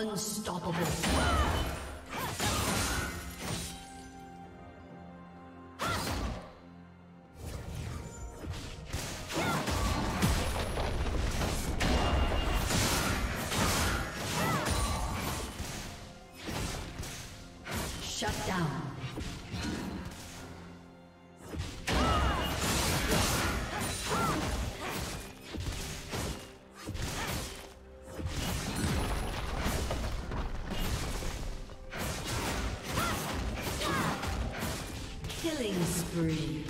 Unstoppable. Spree.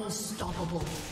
Unstoppable.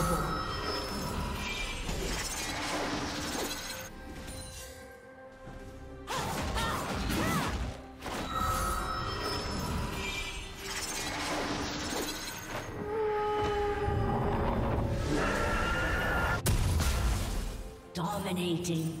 Dominating.